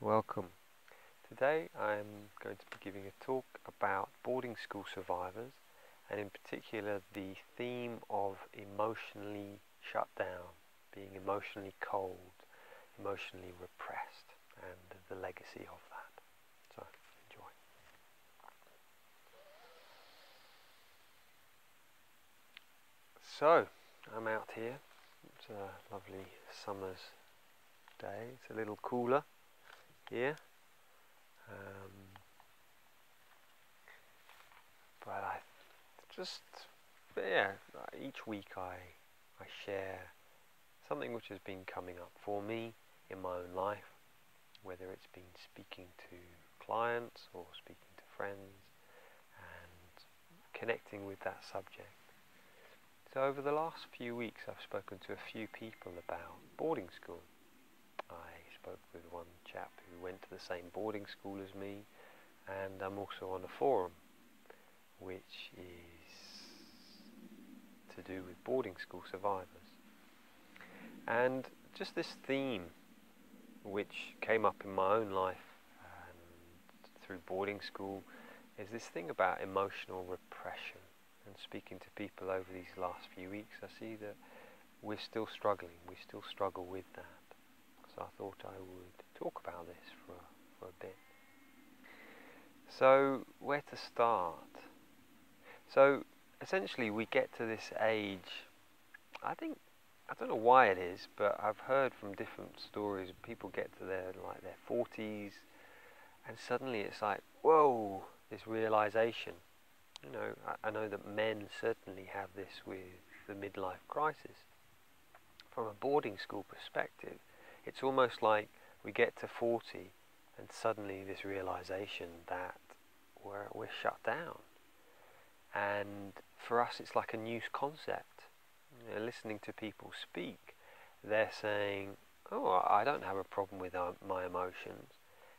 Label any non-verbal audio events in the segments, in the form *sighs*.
welcome. Today I'm going to be giving a talk about boarding school survivors and in particular the theme of emotionally shut down, being emotionally cold, emotionally repressed and the legacy of that. So enjoy. So I'm out here. It's a lovely summer's day. It's a little cooler here. Um, but I just, yeah, each week I, I share something which has been coming up for me in my own life, whether it's been speaking to clients or speaking to friends and connecting with that subject. So over the last few weeks I've spoken to a few people about boarding school. I spoke with one chap who went to the same boarding school as me, and I'm also on a forum which is to do with boarding school survivors. And just this theme which came up in my own life through boarding school is this thing about emotional repression. And speaking to people over these last few weeks, I see that we're still struggling, we still struggle with that so I thought I would talk about this for a, for a bit. So, where to start? So, essentially, we get to this age. I think I don't know why it is, but I've heard from different stories. People get to their like their forties, and suddenly it's like, whoa! This realization. You know, I, I know that men certainly have this with the midlife crisis. From a boarding school perspective, it's almost like we get to 40 and suddenly this realization that we're, we're shut down. And for us, it's like a new concept. You know, listening to people speak, they're saying, Oh, I don't have a problem with uh, my emotions.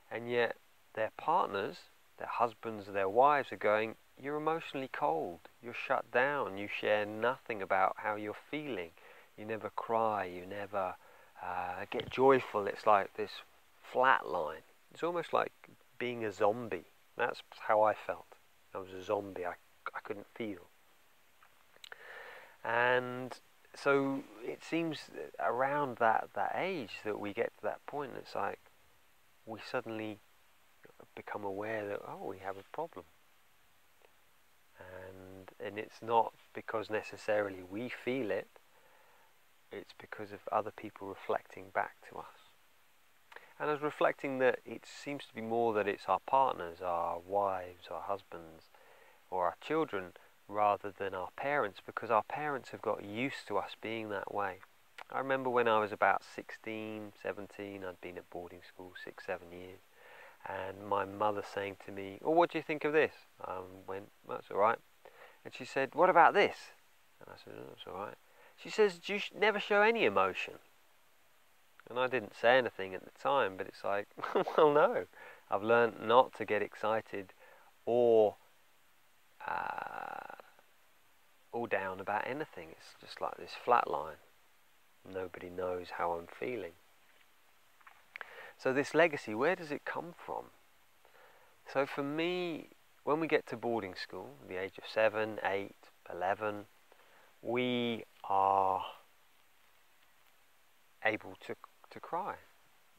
And yet, their partners, their husbands, their wives are going, You're emotionally cold. You're shut down. You share nothing about how you're feeling. You never cry. You never uh, get joyful, it's like this flat line. It's almost like being a zombie. That's how I felt. I was a zombie. I, I couldn't feel. And so it seems around that, that age that we get to that point, it's like we suddenly become aware that, oh, we have a problem. And, and it's not because necessarily we feel it, it's because of other people reflecting back to us. And I was reflecting that it seems to be more that it's our partners, our wives, our husbands, or our children, rather than our parents, because our parents have got used to us being that way. I remember when I was about 16, 17, I'd been at boarding school six, seven years, and my mother saying to me, "Oh, what do you think of this?" I went, "That's all right," and she said, "What about this?" And I said, oh, "That's all right." She says, you should never show any emotion. And I didn't say anything at the time, but it's like, *laughs* well, no. I've learned not to get excited or uh, all down about anything. It's just like this flat line. Nobody knows how I'm feeling. So this legacy, where does it come from? So for me, when we get to boarding school, the age of 7, 8, 11, we are able to, to cry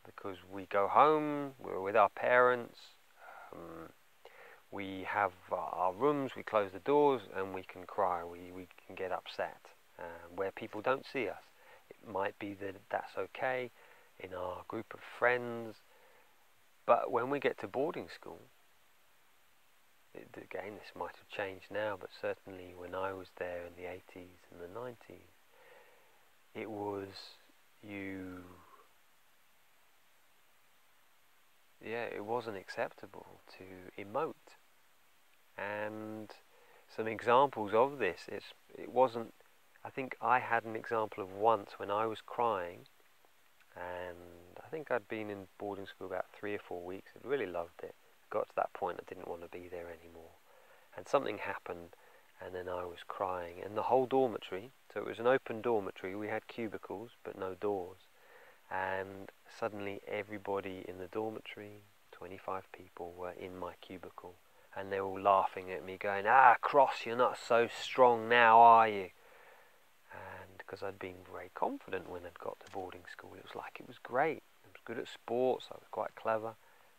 because we go home, we're with our parents, um, we have our rooms, we close the doors, and we can cry, we, we can get upset uh, where people don't see us. It might be that that's okay in our group of friends, but when we get to boarding school, again, this might have changed now, but certainly when I was there in the 80s and the 90s, it was you. Yeah, it wasn't acceptable to emote. And some examples of this, it's, it wasn't. I think I had an example of once when I was crying, and I think I'd been in boarding school about three or four weeks. I'd really loved it got to that point I didn't want to be there anymore. And something happened, and then I was crying. And the whole dormitory, so it was an open dormitory, we had cubicles but no doors. And suddenly everybody in the dormitory, 25 people, were in my cubicle and they were all laughing at me, going, Ah, Cross, you're not so strong now, are you? And because I'd been very confident when I'd got to boarding school, it was like it was great. I was good at sports, I was quite clever,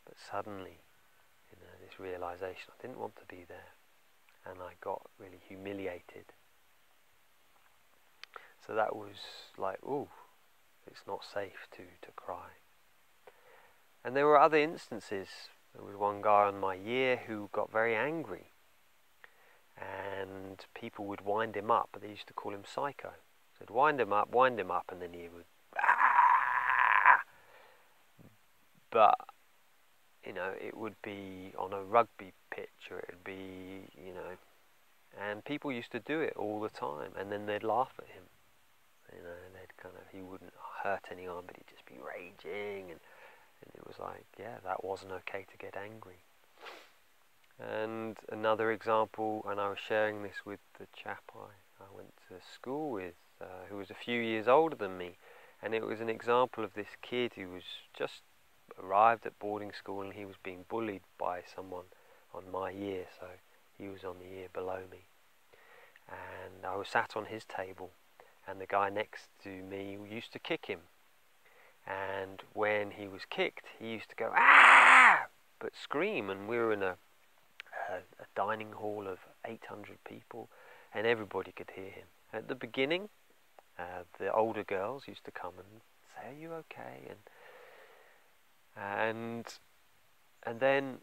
but suddenly, realization I didn't want to be there, and I got really humiliated. So that was like, ooh, it's not safe to, to cry. And there were other instances. There was one guy on my year who got very angry. And people would wind him up, but they used to call him Psycho. They'd wind him up, wind him up, and then he would. Ah! But, you know, it would be on a rugby pitch, or it would be, you know. And people used to do it all the time, and then they'd laugh at him. You know, they'd kind of, he wouldn't hurt anyone, but he'd just be raging. And, and it was like, yeah, that wasn't okay to get angry. And another example, and I was sharing this with the chap I, I went to school with, uh, who was a few years older than me. And it was an example of this kid who was just arrived at boarding school and he was being bullied by someone on my year, so he was on the year below me. And I was sat on his table and the guy next to me used to kick him. And when he was kicked, he used to go, ah, but scream. And we were in a, a, a dining hall of 800 people, and everybody could hear him. At the beginning, uh, the older girls used to come and say, "Are you okay?" and and and then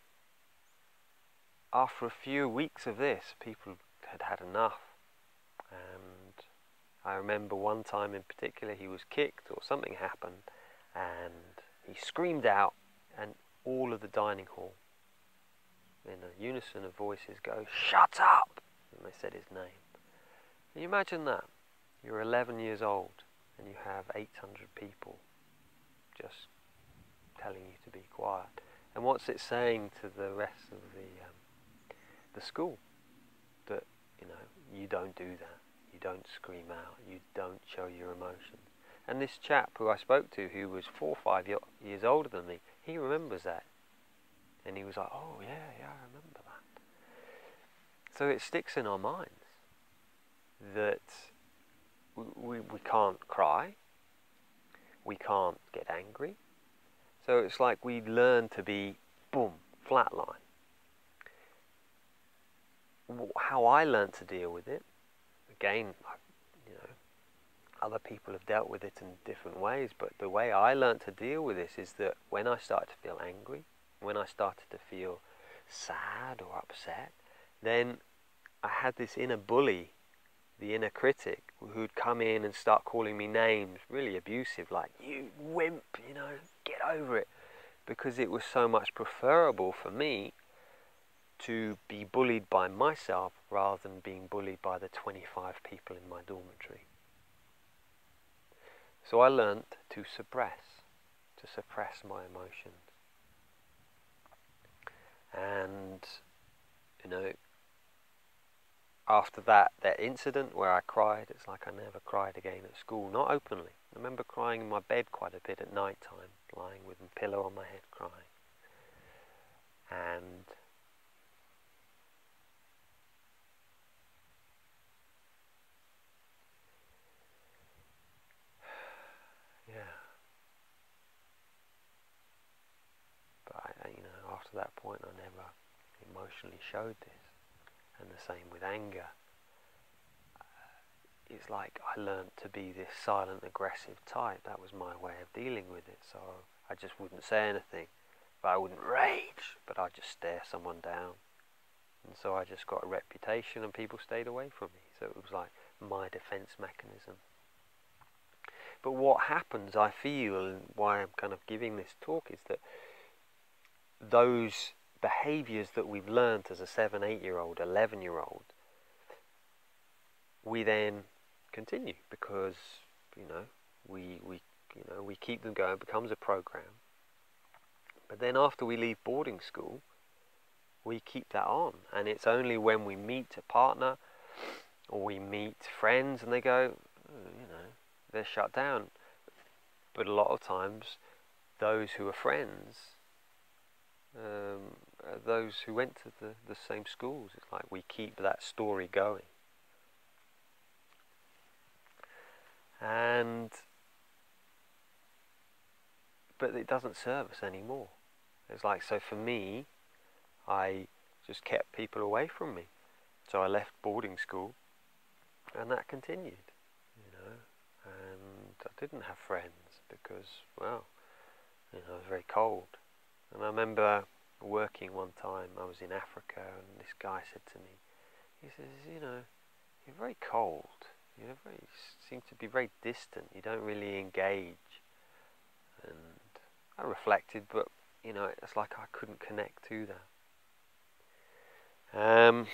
after a few weeks of this, people had had enough, and I remember one time in particular he was kicked or something happened and he screamed out and all of the dining hall in a unison of voices go, Shut up! And they said his name. Can you imagine that? You're 11 years old and you have 800 people just telling you to be quiet. And what's it saying to the rest of the um, the school? That you know you don't do that. You don't scream out. You don't show your emotions. And this chap who I spoke to, who was four or five years older than me, he remembers that. And he was like, oh, yeah, yeah, I remember that. So it sticks in our minds that we, we can't cry, we can't get angry. So it's like we learn to be, boom, flatline. How I learned to deal with it again, you know, other people have dealt with it in different ways, but the way I learned to deal with this is that when I started to feel angry, when I started to feel sad or upset, then I had this inner bully, the inner critic, who'd come in and start calling me names, really abusive, like, you wimp, you know, get over it. Because it was so much preferable for me to be bullied by myself rather than being bullied by the 25 people in my dormitory. So I learnt to suppress, to suppress my emotions. And, you know, after that, that incident where I cried, it's like I never cried again at school, not openly. I remember crying in my bed quite a bit at night time, lying with a pillow on my head crying. And *sighs* after that point I never emotionally showed this. With anger. Uh, it's like I learned to be this silent, aggressive type. That was my way of dealing with it. So I just wouldn't say anything. But I wouldn't rage, but I'd just stare someone down. And so I just got a reputation and people stayed away from me. So it was like my defense mechanism. But what happens, I feel, and why I'm kind of giving this talk, is that those behaviors that we've learnt as a 7, 8 year old, 11 year old, we then continue because, you know, we, we, you know, we keep them going, it becomes a program. But then after we leave boarding school, we keep that on. And it's only when we meet a partner or we meet friends and they go, you know, they're shut down. But a lot of times those who are friends um, are those who went to the, the same schools. It's like we keep that story going. And but it doesn't serve us anymore. It's like so for me, I just kept people away from me. So I left boarding school, and that continued, you know. And I didn't have friends because, well, you know, it was very cold. And I remember working one time. I was in Africa, and this guy said to me, he says, you know, you're very cold. You very seem to be very distant. You don't really engage. And I reflected, but you know, it's like I couldn't connect to that. Um,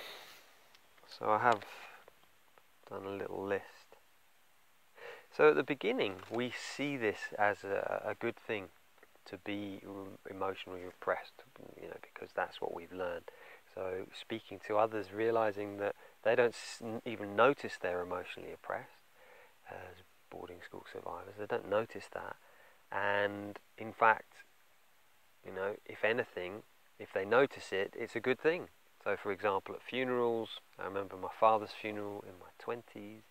so I have done a little list. So at the beginning, we see this as a, a good thing to be emotionally repressed, you know, because that's what we've learned. So speaking to others, realizing that they don't even notice they're emotionally oppressed as boarding school survivors. They don't notice that, and in fact, you know, if anything, if they notice it, it's a good thing. So, for example, at funerals, I remember my father's funeral in my twenties.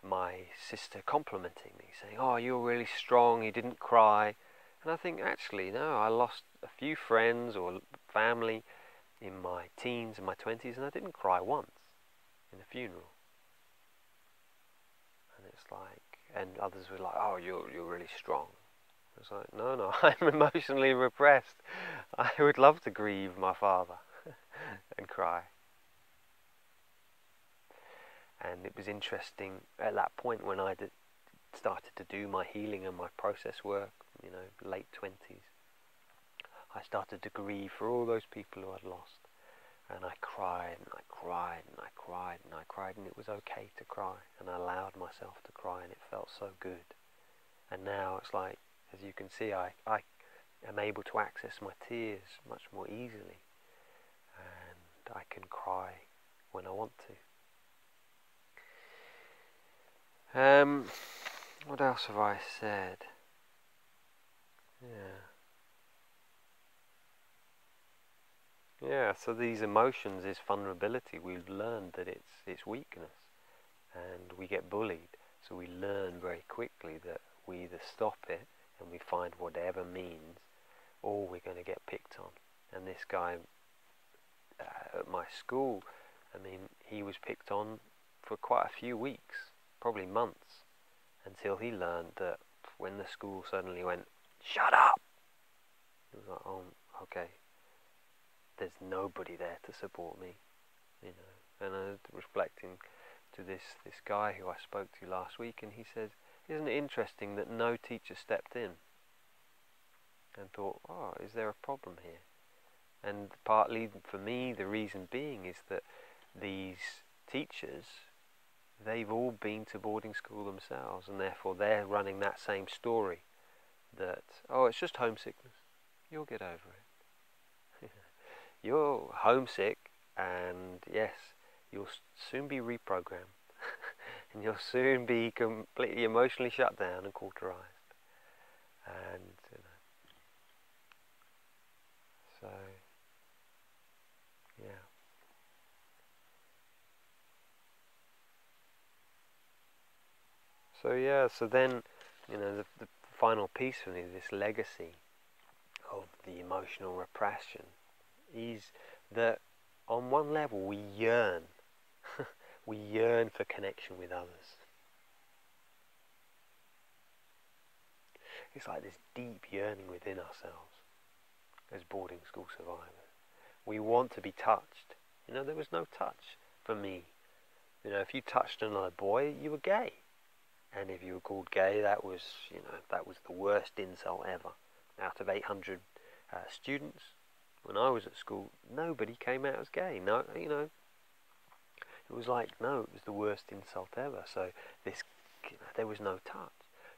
My sister complimenting me, saying, "Oh, you're really strong. You didn't cry." And I think, actually, no, I lost a few friends or family in my teens and my 20s, and I didn't cry once in a funeral. And it's like, and others were like, oh, you're, you're really strong. It's like, no, no, *laughs* I'm emotionally repressed. I would love to grieve my father *laughs* and cry. And it was interesting at that point when I did, started to do my healing and my process work, you know, late 20s. I started to grieve for all those people who I'd lost. And I cried and I cried and I cried and I cried and it was okay to cry. And I allowed myself to cry and it felt so good. And now it's like, as you can see, I, I am able to access my tears much more easily. And I can cry when I want to. Um, what else have I said? Yeah. Yeah, so these emotions is vulnerability. We've learned that it's it's weakness, and we get bullied. So we learn very quickly that we either stop it and we find whatever means, or we're going to get picked on. And this guy uh, at my school, I mean, he was picked on for quite a few weeks, probably months, until he learned that when the school suddenly went, "Shut up," he was like, "Oh, okay." there's nobody there to support me, you know. And I was reflecting to this this guy who I spoke to last week, and he says, "Isn't it interesting that no teacher stepped in?" And thought, "Oh, is there a problem here?" And partly for me, the reason being is that these teachers, they've all been to boarding school themselves, and therefore they're running that same story that, oh, it's just homesickness. You'll get over it *laughs* you're homesick, and yes, you'll soon be reprogrammed, *laughs* and you'll soon be completely emotionally shut down and cauterized, and you know, so yeah. So yeah, so then, you know, the, the final piece for me, this legacy of the emotional repression is that on one level we yearn. *laughs* we yearn for connection with others. It's like this deep yearning within ourselves as boarding school survivors. We want to be touched. You know, there was no touch for me. You know, if you touched another boy, you were gay. And if you were called gay, that was, you know, that was the worst insult ever. Out of 800 uh, students, when I was at school, nobody came out as gay. No, you know, it was like no, it was the worst insult ever. So this, you know, there was no touch.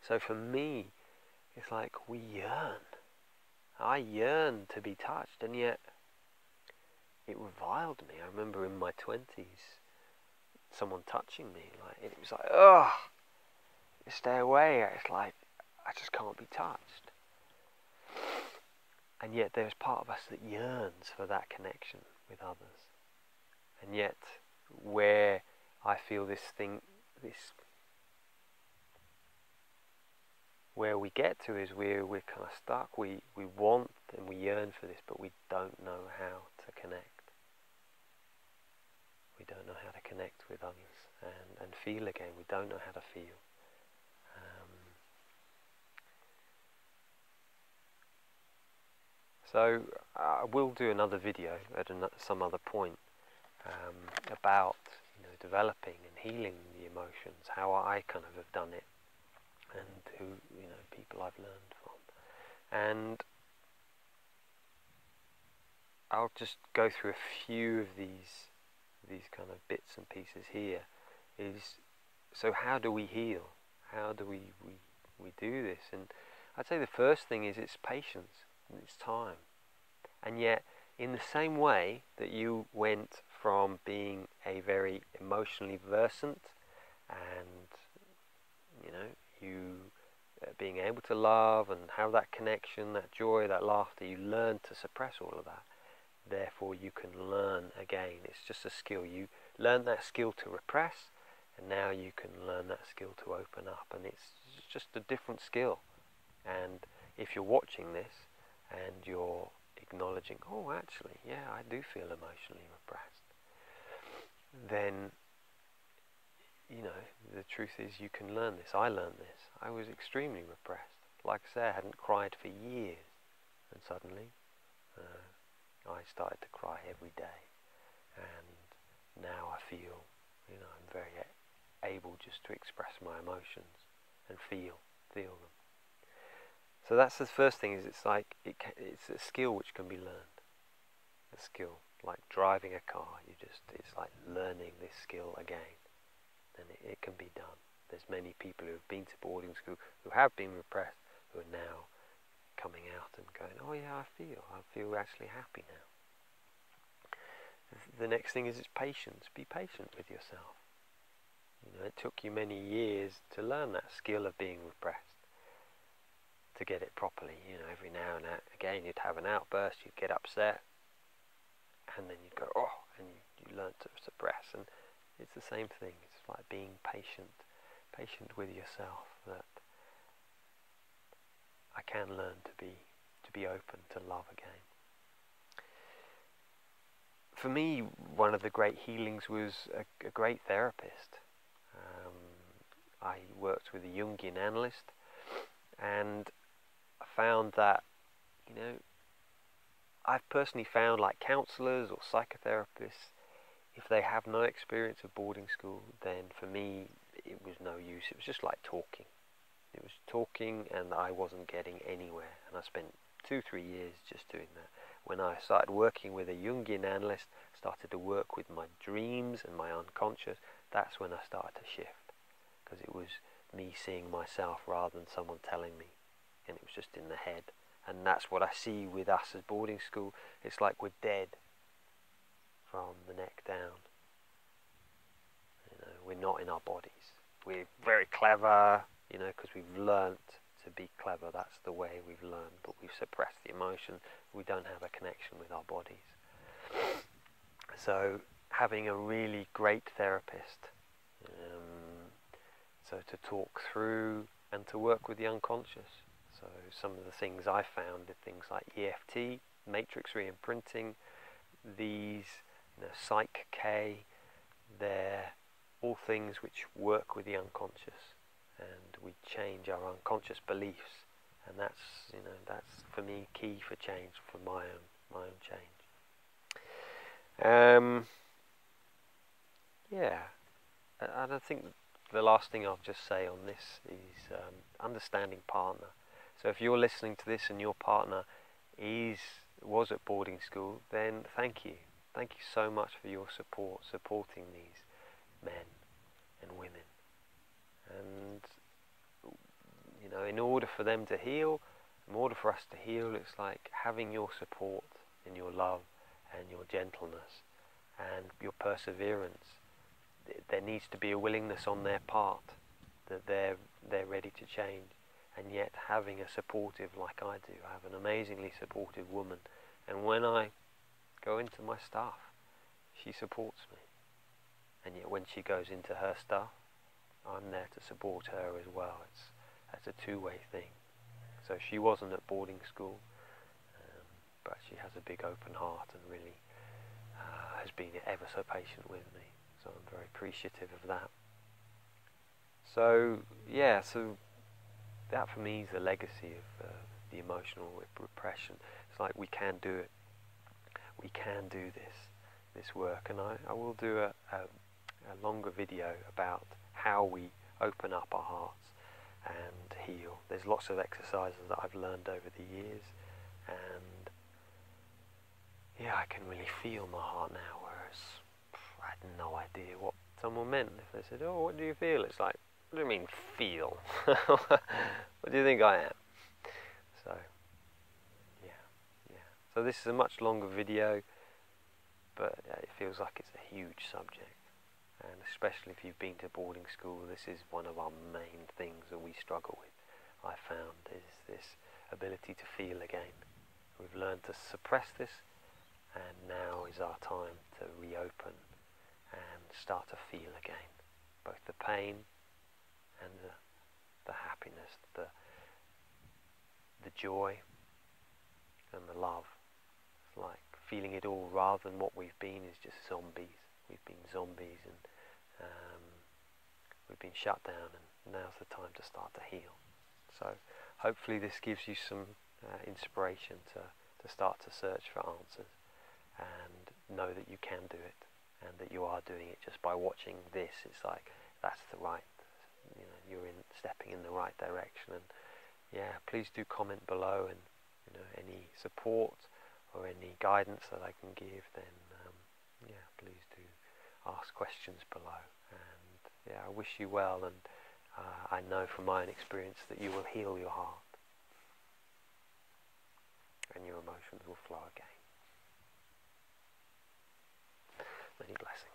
So for me, it's like we yearn. I yearn to be touched, and yet it reviled me. I remember in my twenties, someone touching me, like it was like, oh, stay away. It's like I just can't be touched. And yet there's part of us that yearns for that connection with others. And yet, where I feel this thing, this, where we get to is where we're kind of stuck. We, we want and we yearn for this, but we don't know how to connect. We don't know how to connect with others and, and feel again. We don't know how to feel. So I will do another video at an some other point um, about you know developing and healing the emotions, how I kind of have done it, and who you know people I've learned from, and I'll just go through a few of these these kind of bits and pieces here. Is so how do we heal? How do we we we do this? And I'd say the first thing is it's patience it's time. And yet, in the same way that you went from being a very emotionally versant and, you know, you uh, being able to love and have that connection, that joy, that laughter, you learn to suppress all of that. Therefore, you can learn again. It's just a skill. You learn that skill to repress, and now you can learn that skill to open up. And it's just a different skill. And if you're watching this, and you're acknowledging, oh, actually, yeah, I do feel emotionally repressed, then, you know, the truth is you can learn this. I learned this. I was extremely repressed. Like I say, I hadn't cried for years, and suddenly uh, I started to cry every day, and now I feel, you know, I'm very able just to express my emotions and feel, feel them. So that's the first thing. Is it's like it it's a skill which can be learned. A skill like driving a car. You just it's like learning this skill again, and it, it can be done. There's many people who have been to boarding school who have been repressed who are now coming out and going, oh yeah, I feel, I feel actually happy now. The next thing is it's patience. Be patient with yourself. You know, it took you many years to learn that skill of being repressed to get it properly. You know, every now and again you'd have an outburst, you'd get upset, and then you'd go, oh, and you, you learn to suppress. And it's the same thing. It's like being patient, patient with yourself. That I can learn to be to be open to love again. For me, one of the great healings was a, a great therapist. Um, I worked with a Jungian analyst, and found that, you know, I've personally found like counselors or psychotherapists, if they have no experience of boarding school, then for me it was no use. It was just like talking. It was talking and I wasn't getting anywhere. And I spent two, three years just doing that. When I started working with a Jungian analyst, started to work with my dreams and my unconscious, that's when I started to shift. Because it was me seeing myself rather than someone telling me and it was just in the head. And that's what I see with us as boarding school. It's like we're dead from the neck down. You know, we're not in our bodies. We're very clever, you know, because we've learnt to be clever. That's the way we've learned. But we've suppressed the emotion. We don't have a connection with our bodies. So having a really great therapist, um, so to talk through and to work with the unconscious. So some of the things I found are things like EFT, matrix reimprinting, these you know, Psych K, they're all things which work with the unconscious and we change our unconscious beliefs. And that's you know that's for me key for change for my own my own change. Um, yeah and I think the last thing I'll just say on this is um, understanding partner so if you're listening to this and your partner is was at boarding school, then thank you. Thank you so much for your support, supporting these men and women. And you know, in order for them to heal, in order for us to heal, it's like having your support and your love and your gentleness and your perseverance. There needs to be a willingness on their part that they're they're ready to change and yet having a supportive like I do. I have an amazingly supportive woman, and when I go into my stuff, she supports me. And yet when she goes into her stuff, I'm there to support her as well. It's, it's a two-way thing. So she wasn't at boarding school, um, but she has a big open heart and really uh, has been ever so patient with me. So I'm very appreciative of that. So yeah, so that for me is the legacy of uh, the emotional repression. It's like we can do it. We can do this, this work, and I, I will do a, a, a longer video about how we open up our hearts and heal. There's lots of exercises that I've learned over the years, and yeah, I can really feel my heart now, whereas I had no idea what someone meant. If they said, oh, what do you feel? It's like, what do you mean, feel? *laughs* what do you think I am? So, yeah, yeah. So this is a much longer video, but uh, it feels like it's a huge subject and especially if you've been to boarding school, this is one of our main things that we struggle with. I found is this ability to feel again. We've learned to suppress this, and now is our time to reopen and start to feel again, both the pain and the, the happiness, the the joy and the love. It's like feeling it all rather than what we've been is just zombies. We've been zombies and um, we've been shut down and now's the time to start to heal. So hopefully this gives you some uh, inspiration to, to start to search for answers and know that you can do it and that you are doing it just by watching this. It's like that's the right, you know you're in stepping in the right direction. And yeah, please do comment below, and you know any support or any guidance that I can give, then um, yeah, please do ask questions below. And yeah, I wish you well, and uh, I know from my own experience that you will heal your heart, and your emotions will flow again. Many blessings.